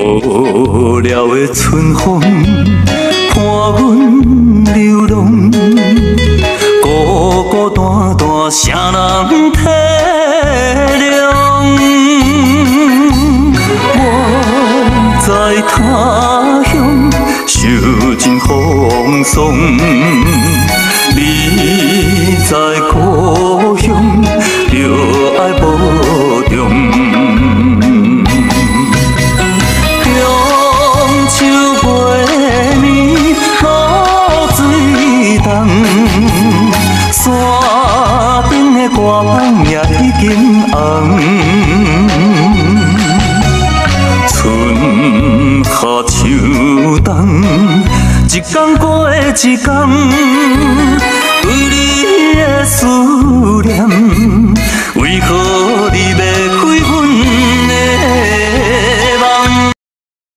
无聊的春风伴阮流浪，孤孤单单谁人体谅？我在他乡受尽风霜，山顶的歌风也已经红。春夏秋冬，一天过一天，